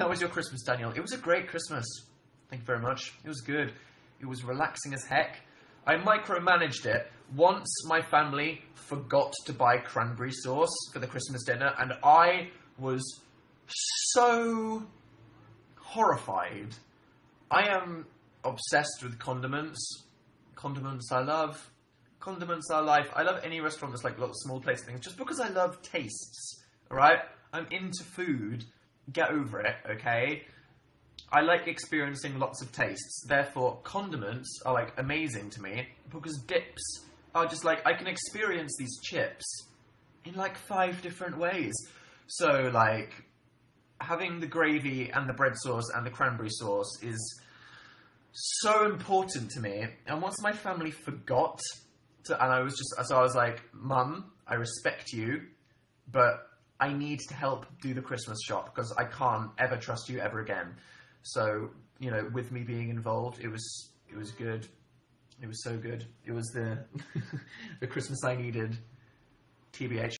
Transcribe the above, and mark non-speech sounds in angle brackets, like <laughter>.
how was your Christmas, Daniel? It was a great Christmas. Thank you very much. It was good. It was relaxing as heck. I micromanaged it. Once my family forgot to buy cranberry sauce for the Christmas dinner, and I was so horrified. I am obsessed with condiments. Condiments I love. Condiments are life. I love any restaurant that's like little small place things just because I love tastes. Alright? I'm into food. Get over it, okay? I like experiencing lots of tastes. Therefore, condiments are like amazing to me because dips are just like I can experience these chips in like five different ways. So like having the gravy and the bread sauce and the cranberry sauce is so important to me. And once my family forgot to, and I was just so I was like, "Mum, I respect you, but I need to help do the Christmas shop because I can't ever trust you ever again." So you know, with me being involved, it was it was good. It was so good. It was the <laughs> the Christmas I needed. TBH.